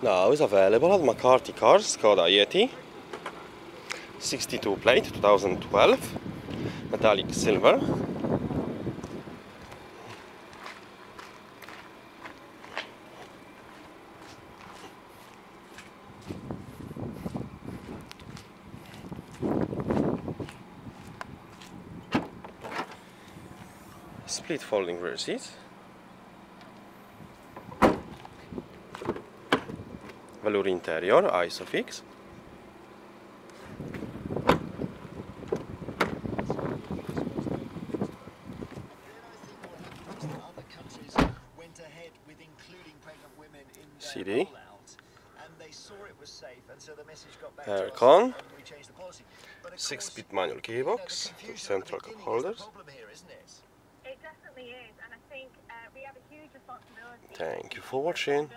Now is available. At McCarthy Cars Skoda Yeti 62 plate 2012 metallic silver. Split folding rear seats policy. But of Six course, speed manual you know, the gearbox, confusion at the central cup beginning is the holders. problem here, isn't it? It definitely is, and I think uh, we have a huge responsibility. Thank you for watching.